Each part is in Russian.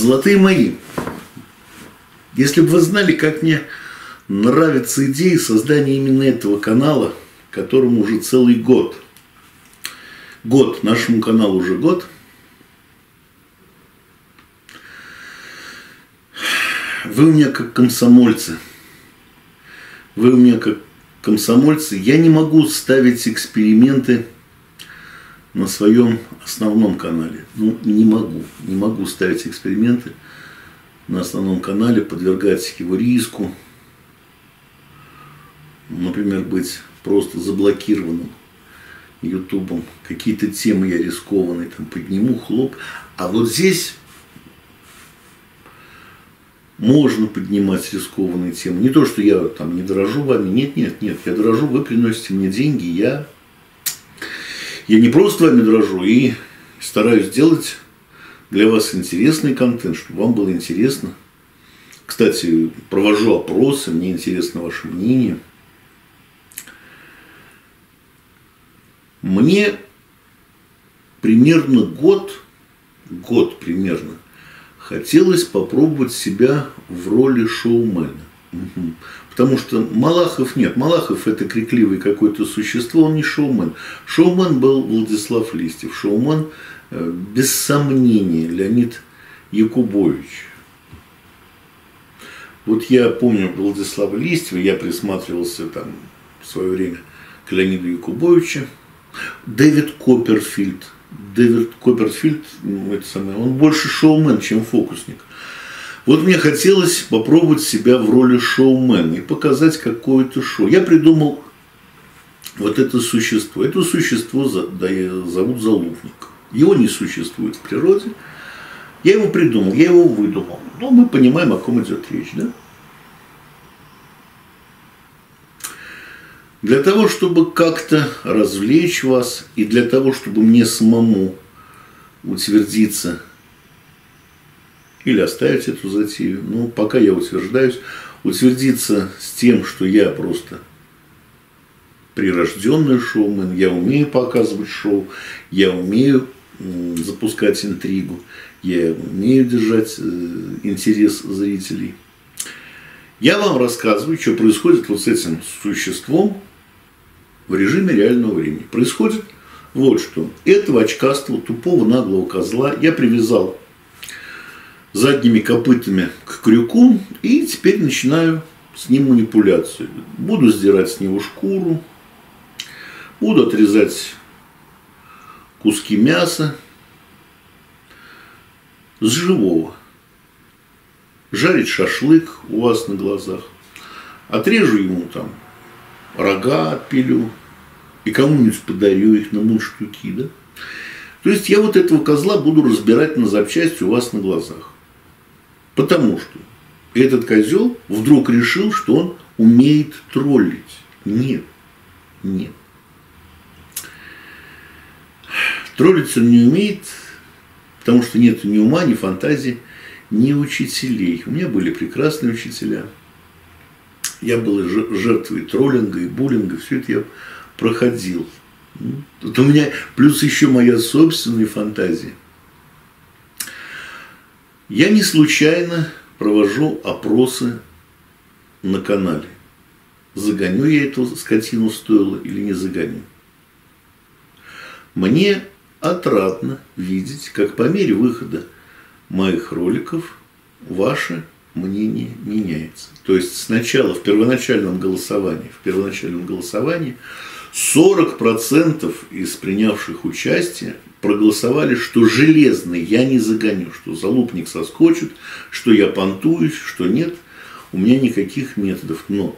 Золотые мои, если бы вы знали, как мне нравится идея создания именно этого канала, которому уже целый год. Год, нашему каналу уже год. Вы у меня как комсомольцы. Вы у меня как комсомольцы. Я не могу ставить эксперименты на своем основном канале. Ну, не могу. Не могу ставить эксперименты на основном канале, подвергать его риску. Например, быть просто заблокированным Ютубом. Какие-то темы я рискованные там подниму, хлоп. А вот здесь можно поднимать рискованные темы. Не то, что я там не дорожу вами. Нет, нет, нет. Я дорожу, вы приносите мне деньги, я я не просто вами дрожу и стараюсь сделать для вас интересный контент, чтобы вам было интересно. Кстати, провожу опросы, мне интересно ваше мнение. Мне примерно год, год примерно, хотелось попробовать себя в роли шоумена. Потому что Малахов нет. Малахов это крикливый какое-то существо, он не шоумен. Шоумен был Владислав Листьев. Шоумен, э, без сомнения, Леонид Якубович. Вот я помню Владислава Листьева, я присматривался там в свое время к Леониду Якубовичу. Дэвид Копперфильд. Дэвид Копперфильд, это самое, он больше шоумен, чем фокусник. Вот мне хотелось попробовать себя в роли шоумена и показать какое-то шоу. Я придумал вот это существо. Это существо зовут Залупник. Его не существует в природе. Я его придумал, я его выдумал. Но мы понимаем, о ком идет речь, да? Для того, чтобы как-то развлечь вас и для того, чтобы мне самому утвердиться или оставить эту затею. Ну, пока я утверждаюсь, утвердиться с тем, что я просто прирожденный шоумен, я умею показывать шоу, я умею запускать интригу, я умею держать э, интерес зрителей. Я вам рассказываю, что происходит вот с этим существом в режиме реального времени. Происходит вот что. Этого очкастого, тупого, наглого козла я привязал задними копытами к крюку и теперь начинаю с ним манипуляцию. Буду сдирать с него шкуру, буду отрезать куски мяса с живого. Жарить шашлык у вас на глазах. Отрежу ему там рога отпилю и кому-нибудь подарю их на мундштуки, да? То есть я вот этого козла буду разбирать на запчасти у вас на глазах. Потому что этот козел вдруг решил, что он умеет троллить. Нет, нет. Троллить он не умеет, потому что нет ни ума, ни фантазии, ни учителей. У меня были прекрасные учителя. Я был жертвой троллинга и буллинга, все это я проходил. Тут у меня плюс еще моя собственная фантазия. Я не случайно провожу опросы на канале. Загоню я эту скотину стоило или не загоню. Мне отрадно видеть, как по мере выхода моих роликов ваше мнение меняется. То есть сначала в первоначальном голосовании, в первоначальном голосовании 40% из принявших участие проголосовали, что железный я не загоню, что залупник соскочит, что я понтуюсь, что нет, у меня никаких методов. Но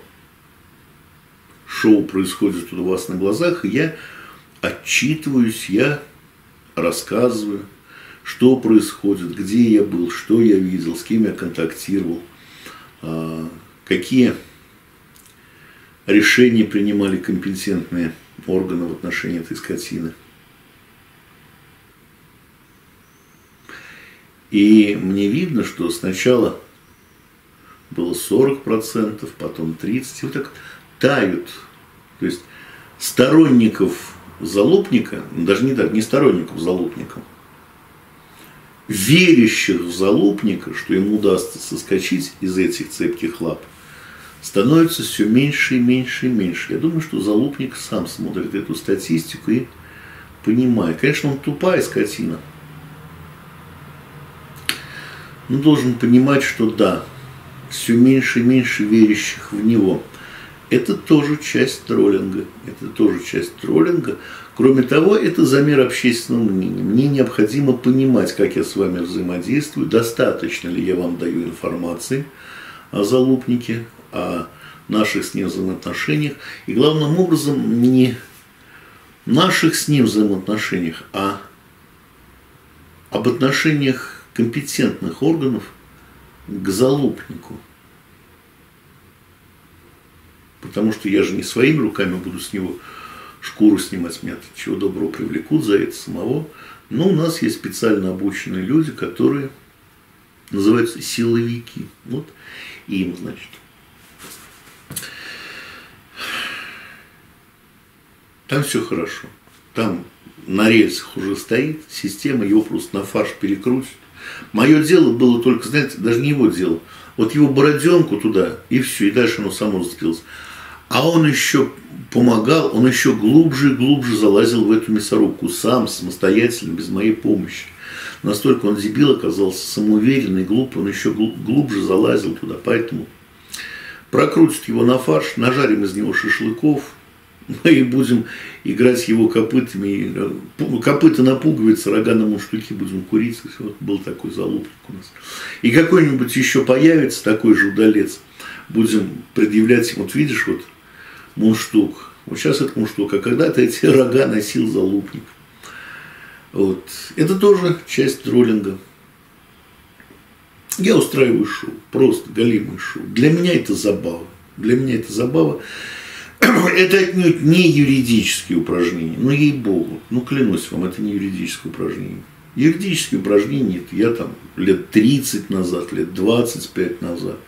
шоу происходит у вас на глазах, и я отчитываюсь, я рассказываю, что происходит, где я был, что я видел, с кем я контактировал, а, какие решения принимали компетентные органы в отношении этой скотины. И мне видно, что сначала было 40%, потом 30%, и вот так тают. То есть сторонников залупника, даже не так, не сторонников залупника, верящих в залупника, что ему удастся соскочить из этих цепких лап, становится все меньше и меньше и меньше. Я думаю, что залупник сам смотрит эту статистику и понимает. Конечно, он тупая скотина. Но должен понимать, что да, все меньше и меньше верящих в него. Это тоже часть троллинга. Это тоже часть троллинга. Кроме того, это замер общественного мнения. Мне необходимо понимать, как я с вами взаимодействую, достаточно ли я вам даю информации о залупнике, о наших с ним взаимоотношениях. И главным образом не наших с ним взаимоотношениях, а об отношениях компетентных органов к залупнику. Потому что я же не своими руками буду с него шкуру снимать, меня чего доброго привлекут за это самого. Но у нас есть специально обученные люди, которые называются силовики. Вот им, значит, Там все хорошо. Там на рельсах уже стоит система, его просто на фарш перекрутит. Мое дело было только, знаете, даже не его дело. Вот его бороденку туда, и все, и дальше оно само зацепилось. А он еще помогал, он еще глубже и глубже залазил в эту мясорубку сам, самостоятельно, без моей помощи. Настолько он дебил оказался, самоуверенный, глупый, он еще глубже залазил туда. Поэтому прокрутит его на фарш, нажарим из него шашлыков, и будем играть его копытами. Э, копыта на пуговицы, рога на мундштуки будем курить. Вот был такой залупник у нас. И какой-нибудь еще появится такой же удалец. Будем предъявлять, вот видишь, вот мундштук. Вот сейчас это мундштук, а когда-то эти рога носил залупник. Вот. Это тоже часть троллинга. Я устраиваю шоу, просто галимое шоу. Для меня это забава. Для меня это забава. это отнюдь не юридические упражнения, ну ей-богу, ну клянусь вам, это не юридическое упражнение. Юридические упражнения это я там лет 30 назад, лет 25 назад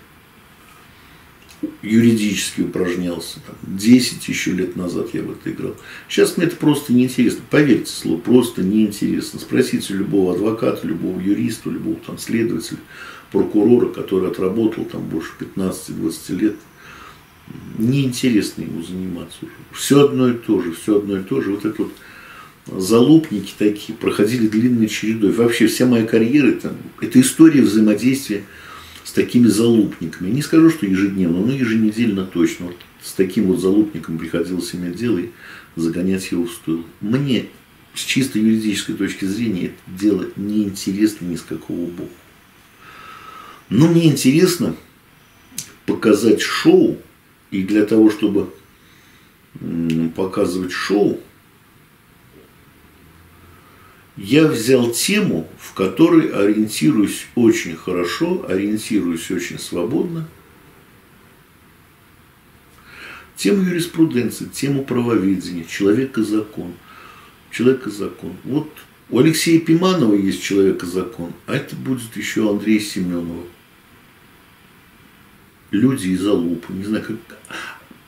юридически упражнялся, там, 10 еще лет назад я в это играл. Сейчас мне это просто неинтересно, поверьте слово, просто неинтересно. Спросите любого адвоката, любого юриста, любого там следователя, прокурора, который отработал там больше 15-20 лет неинтересно ему заниматься уже. Все одно и то же, все одно и то же. Вот это вот залупники такие проходили длинной чередой. Вообще вся моя карьера это, это история взаимодействия с такими залупниками. Не скажу, что ежедневно, но еженедельно точно. Вот с таким вот залупником приходилось иметь дело и загонять его в стойло. Мне с чисто юридической точки зрения это дело неинтересно ни с какого боку. Но мне интересно показать шоу, и для того, чтобы показывать шоу, я взял тему, в которой ориентируюсь очень хорошо, ориентируюсь очень свободно. Тему юриспруденции, тему правоведения, человек и закон. Человек и закон. Вот у Алексея Пиманова есть человек и закон, а это будет еще Андрей Семенова люди из Алупы. Не знаю, как...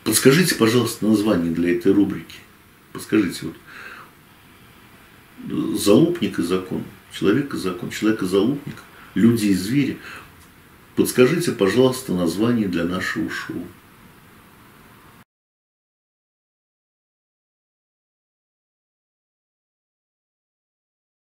Подскажите, пожалуйста, название для этой рубрики. Подскажите, вот. Залупник и закон. Человек и закон. Человек и залупник. Люди и звери. Подскажите, пожалуйста, название для нашего шоу.